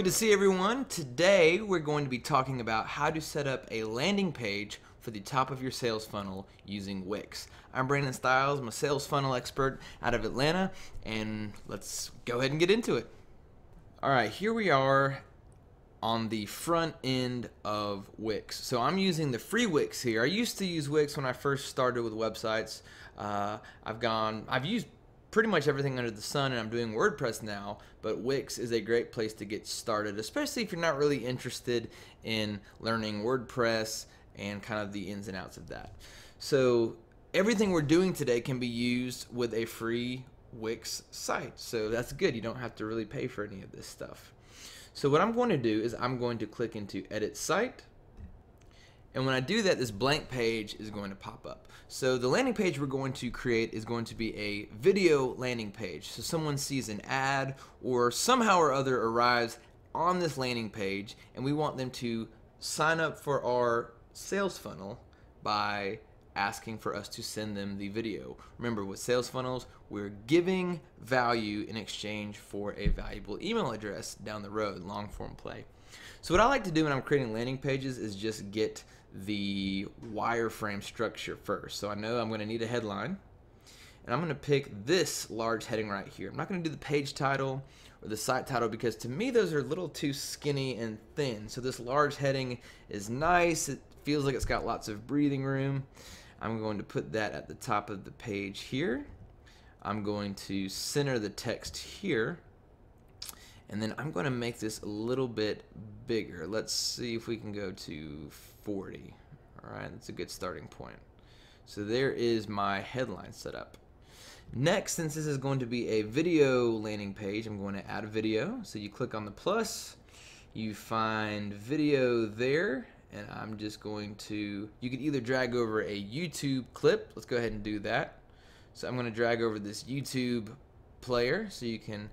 Good to see everyone. Today we're going to be talking about how to set up a landing page for the top of your sales funnel using Wix. I'm Brandon Stiles, I'm a sales funnel expert out of Atlanta, and let's go ahead and get into it. All right, here we are on the front end of Wix. So I'm using the free Wix here. I used to use Wix when I first started with websites. Uh, I've gone, I've used pretty much everything under the sun and I'm doing WordPress now, but Wix is a great place to get started, especially if you're not really interested in learning WordPress and kind of the ins and outs of that. So everything we're doing today can be used with a free Wix site. So that's good. You don't have to really pay for any of this stuff. So what I'm going to do is I'm going to click into edit site and when I do that, this blank page is going to pop up. So the landing page we're going to create is going to be a video landing page. So someone sees an ad or somehow or other arrives on this landing page and we want them to sign up for our sales funnel by asking for us to send them the video. Remember with sales funnels, we're giving value in exchange for a valuable email address down the road, long form play. So what I like to do when I'm creating landing pages is just get the wireframe structure first. So I know I'm going to need a headline. And I'm going to pick this large heading right here. I'm not going to do the page title or the site title because to me those are a little too skinny and thin. So this large heading is nice. It feels like it's got lots of breathing room. I'm going to put that at the top of the page here. I'm going to center the text here and then I'm going to make this a little bit bigger. Let's see if we can go to 40. All right, that's a good starting point. So there is my headline set up. Next, since this is going to be a video landing page, I'm going to add a video. So you click on the plus, you find video there, and I'm just going to, you could either drag over a YouTube clip. Let's go ahead and do that. So I'm going to drag over this YouTube player so you can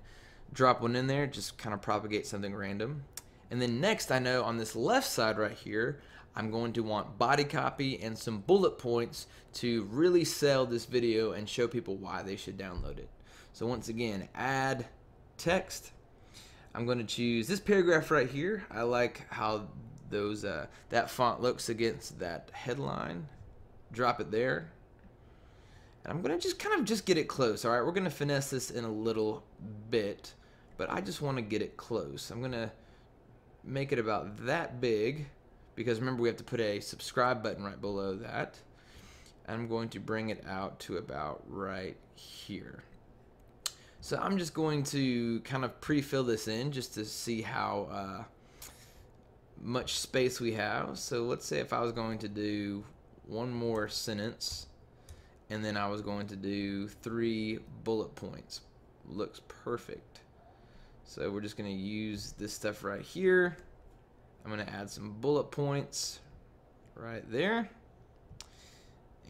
drop one in there, just kind of propagate something random. And then next, I know on this left side right here, I'm going to want body copy and some bullet points to really sell this video and show people why they should download it. So once again, add text. I'm going to choose this paragraph right here. I like how those uh, that font looks against that headline. Drop it there. And I'm going to just kind of just get it close. All right, we're going to finesse this in a little bit but I just want to get it close. I'm going to make it about that big because remember we have to put a subscribe button right below that. I'm going to bring it out to about right here. So I'm just going to kind of pre-fill this in just to see how uh, much space we have. So let's say if I was going to do one more sentence and then I was going to do three bullet points. Looks perfect. So we're just going to use this stuff right here. I'm going to add some bullet points right there.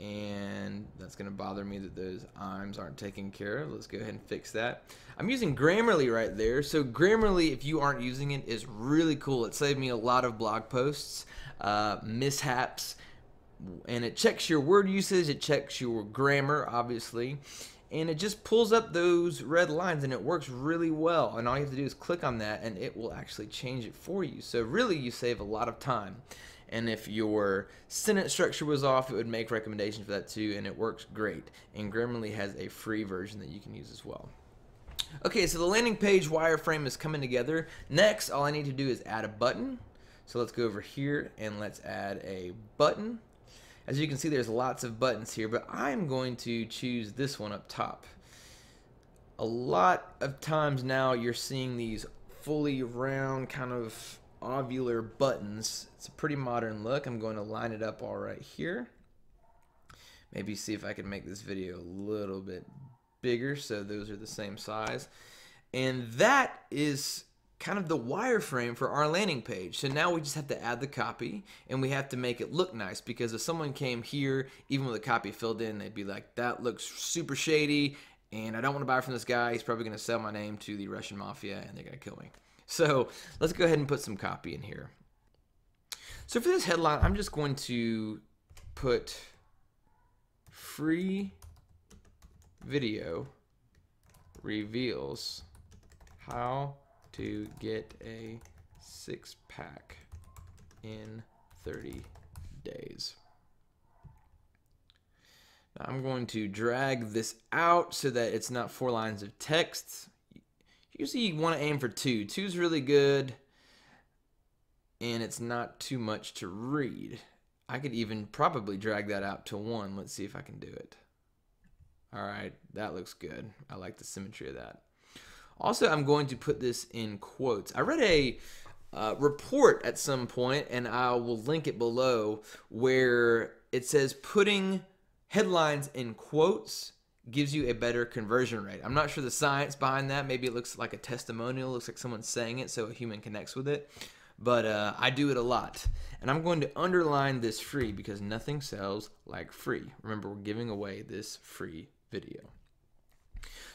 And that's going to bother me that those IMs aren't taken care of. Let's go ahead and fix that. I'm using Grammarly right there. So Grammarly, if you aren't using it, is really cool. It saved me a lot of blog posts, uh, mishaps, and it checks your word usage. It checks your grammar, obviously and it just pulls up those red lines and it works really well. And all you have to do is click on that and it will actually change it for you. So really you save a lot of time. And if your sentence structure was off it would make recommendations for that too and it works great. And Grammarly has a free version that you can use as well. Okay so the landing page wireframe is coming together. Next all I need to do is add a button. So let's go over here and let's add a button as you can see, there's lots of buttons here, but I'm going to choose this one up top. A lot of times now you're seeing these fully round kind of ovular buttons. It's a pretty modern look. I'm going to line it up all right here. Maybe see if I can make this video a little bit bigger so those are the same size. And that is kind of the wireframe for our landing page. So now we just have to add the copy and we have to make it look nice because if someone came here, even with a copy filled in, they'd be like, that looks super shady and I don't want to buy from this guy. He's probably going to sell my name to the Russian mafia and they're going to kill me. So let's go ahead and put some copy in here. So for this headline, I'm just going to put free video reveals how to get a six pack in 30 days. Now I'm going to drag this out so that it's not four lines of text. Usually you want to aim for two. Two is really good and it's not too much to read. I could even probably drag that out to one. Let's see if I can do it. All right, that looks good. I like the symmetry of that. Also, I'm going to put this in quotes. I read a uh, report at some point, and I will link it below, where it says putting headlines in quotes gives you a better conversion rate. I'm not sure the science behind that. Maybe it looks like a testimonial, looks like someone's saying it so a human connects with it. But uh, I do it a lot. And I'm going to underline this free because nothing sells like free. Remember, we're giving away this free video.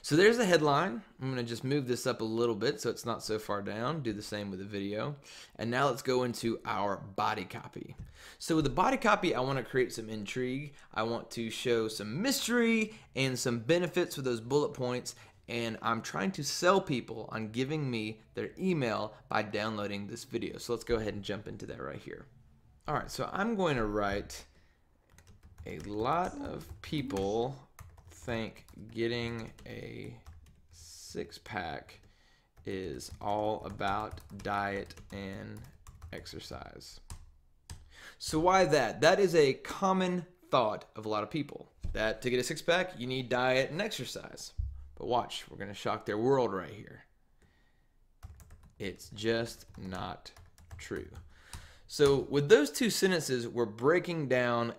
So there's the headline. I'm going to just move this up a little bit so it's not so far down. Do the same with the video. And now let's go into our body copy. So with the body copy, I want to create some intrigue. I want to show some mystery and some benefits with those bullet points. And I'm trying to sell people on giving me their email by downloading this video. So let's go ahead and jump into that right here. All right, so I'm going to write a lot of people think getting a six pack is all about diet and exercise. So, why that? That is a common thought of a lot of people that to get a six pack, you need diet and exercise. But watch, we're going to shock their world right here. It's just not true. So, with those two sentences, we're breaking down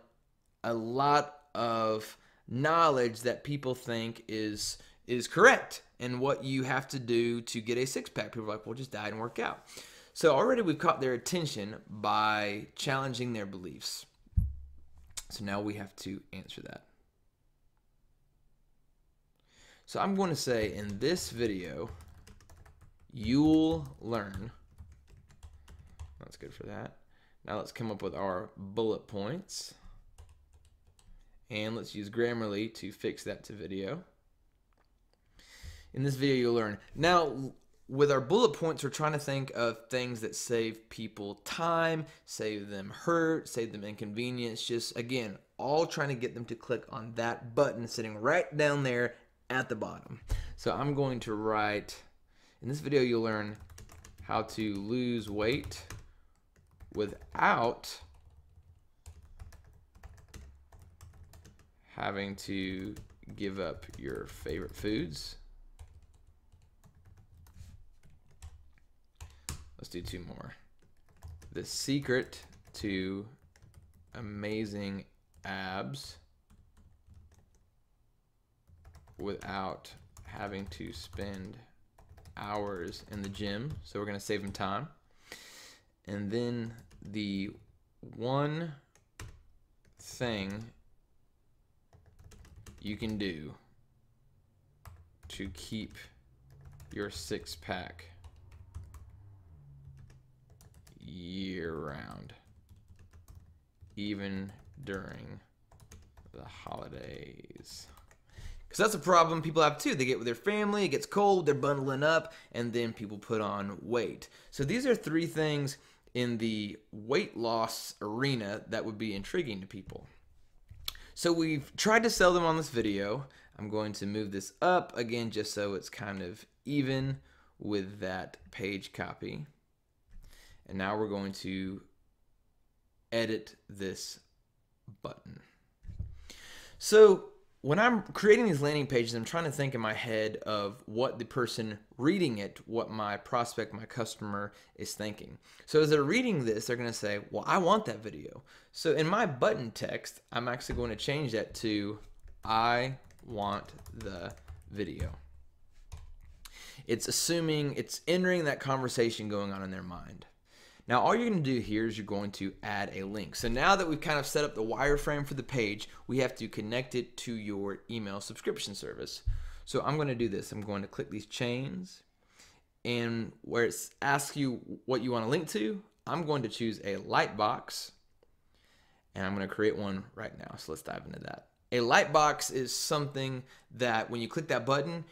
a lot of knowledge that people think is is correct and what you have to do to get a six pack. People are like, well, just diet and work out. So already we've caught their attention by challenging their beliefs. So now we have to answer that. So I'm going to say in this video, you'll learn. That's good for that. Now let's come up with our bullet points. And let's use Grammarly to fix that to video. In this video, you'll learn. Now, with our bullet points, we're trying to think of things that save people time, save them hurt, save them inconvenience. Just, again, all trying to get them to click on that button sitting right down there at the bottom. So I'm going to write, in this video, you'll learn how to lose weight without having to give up your favorite foods. Let's do two more. The secret to amazing abs without having to spend hours in the gym. So we're going to save them time. And then the one thing you can do to keep your six pack year round, even during the holidays. Because that's a problem people have too. They get with their family, it gets cold, they're bundling up, and then people put on weight. So these are three things in the weight loss arena that would be intriguing to people. So we've tried to sell them on this video. I'm going to move this up again just so it's kind of even with that page copy. And now we're going to edit this button. So when I'm creating these landing pages, I'm trying to think in my head of what the person reading it, what my prospect, my customer is thinking. So as they're reading this, they're going to say, Well, I want that video. So in my button text, I'm actually going to change that to I want the video. It's assuming, it's entering that conversation going on in their mind. Now all you're going to do here is you're going to add a link. So now that we've kind of set up the wireframe for the page, we have to connect it to your email subscription service. So I'm going to do this. I'm going to click these chains and where it asks you what you want to link to, I'm going to choose a light box and I'm going to create one right now. So let's dive into that. A light box is something that when you click that button,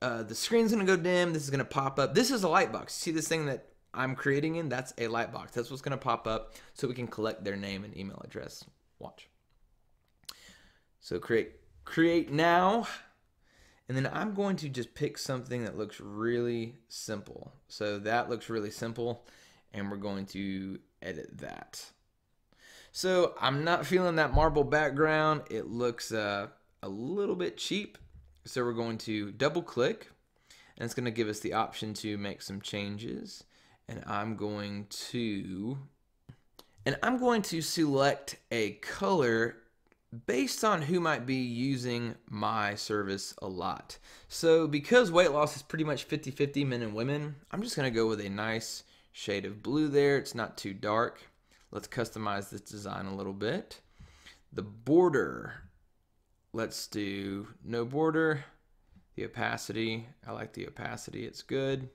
uh, the screen's gonna go dim. This is gonna pop up. This is a light box. See this thing that I'm creating in? That's a light box. That's what's gonna pop up so we can collect their name and email address. Watch. So create create now. And then I'm going to just pick something that looks really simple. So that looks really simple and we're going to edit that. So I'm not feeling that marble background. It looks uh, a little bit cheap. So we're going to double click and it's going to give us the option to make some changes. And I'm going to, and I'm going to select a color based on who might be using my service a lot. So because weight loss is pretty much 50-50 men and women, I'm just gonna go with a nice shade of blue there. It's not too dark. Let's customize this design a little bit. The border, let's do no border. The opacity, I like the opacity, it's good.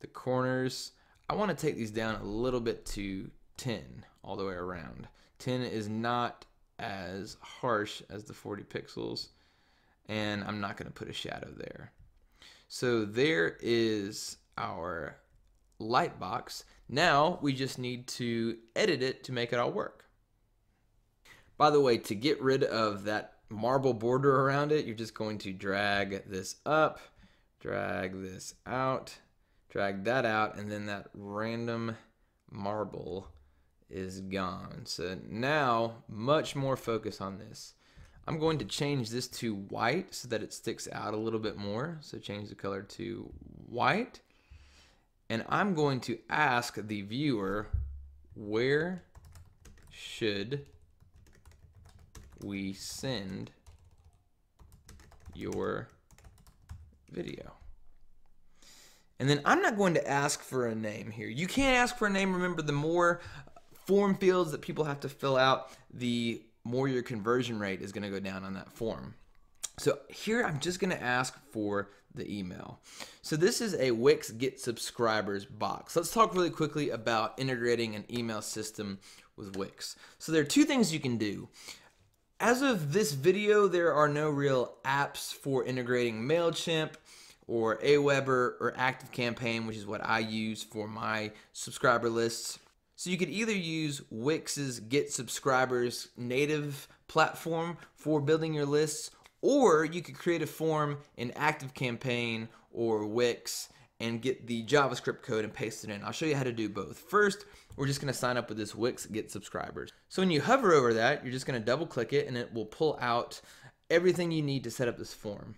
The corners, I wanna take these down a little bit to 10 all the way around. 10 is not as harsh as the 40 pixels and I'm not going to put a shadow there. So there is our light box. Now we just need to edit it to make it all work. By the way, to get rid of that marble border around it, you're just going to drag this up, drag this out, drag that out, and then that random marble is gone. So now much more focus on this. I'm going to change this to white so that it sticks out a little bit more. So change the color to white. And I'm going to ask the viewer, where should we send your video? And then I'm not going to ask for a name here. You can't ask for a name. Remember, the more form fields that people have to fill out, the more your conversion rate is going to go down on that form. So here I'm just going to ask for the email. So this is a Wix Get Subscribers box. Let's talk really quickly about integrating an email system with Wix. So there are two things you can do. As of this video, there are no real apps for integrating MailChimp or Aweber or ActiveCampaign, which is what I use for my subscriber lists. So you could either use Wix's Get Subscribers native platform for building your lists, or you could create a form in ActiveCampaign or Wix and get the JavaScript code and paste it in. I'll show you how to do both. First, we're just gonna sign up with this Wix Get Subscribers. So when you hover over that, you're just gonna double click it and it will pull out everything you need to set up this form.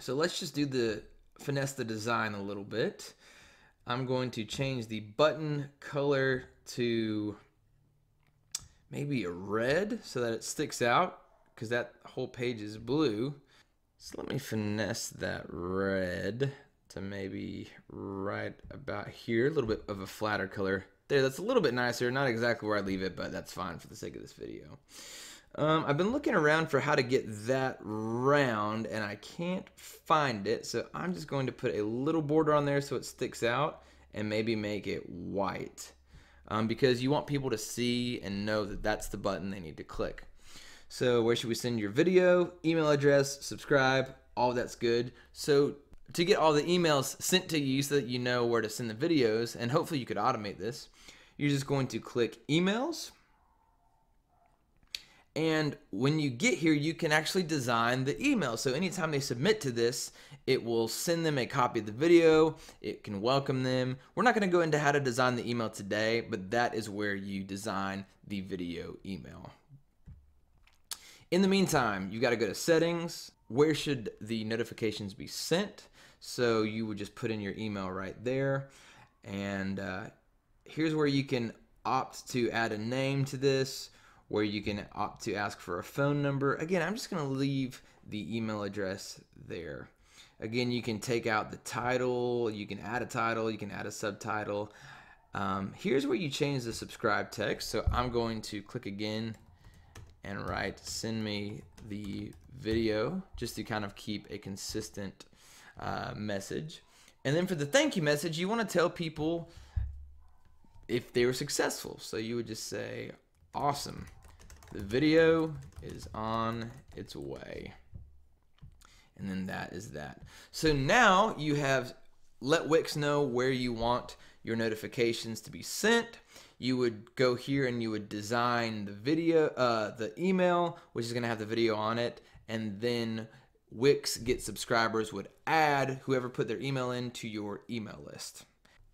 So let's just do the finesse the design a little bit. I'm going to change the button color to maybe a red so that it sticks out because that whole page is blue. So let me finesse that red to maybe right about here, a little bit of a flatter color. There, that's a little bit nicer. Not exactly where I leave it, but that's fine for the sake of this video. Um, I've been looking around for how to get that round and I can't find it. So I'm just going to put a little border on there so it sticks out and maybe make it white. Um, because you want people to see and know that that's the button they need to click. So where should we send your video, email address, subscribe, all that's good. So to get all the emails sent to you so that you know where to send the videos, and hopefully you could automate this, you're just going to click emails, and when you get here, you can actually design the email. So anytime they submit to this, it will send them a copy of the video. It can welcome them. We're not going to go into how to design the email today, but that is where you design the video email. In the meantime, you got to go to settings. Where should the notifications be sent? So you would just put in your email right there. And uh, here's where you can opt to add a name to this where you can opt to ask for a phone number. Again, I'm just going to leave the email address there. Again, you can take out the title, you can add a title, you can add a subtitle. Um, here's where you change the subscribe text. So I'm going to click again and write send me the video just to kind of keep a consistent uh, message. And then for the thank you message, you want to tell people if they were successful. So you would just say, awesome. The video is on its way. and then that is that. So now you have let Wix know where you want your notifications to be sent. You would go here and you would design the video, uh, the email, which is going to have the video on it, and then Wix Get Subscribers would add whoever put their email in to your email list.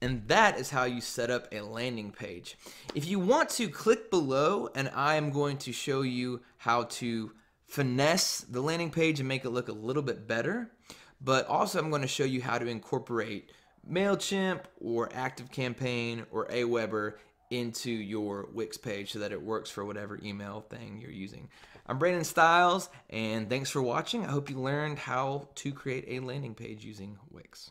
And that is how you set up a landing page. If you want to, click below and I am going to show you how to finesse the landing page and make it look a little bit better. But also I'm going to show you how to incorporate MailChimp or ActiveCampaign or Aweber into your Wix page so that it works for whatever email thing you're using. I'm Brandon Stiles, and thanks for watching. I hope you learned how to create a landing page using Wix.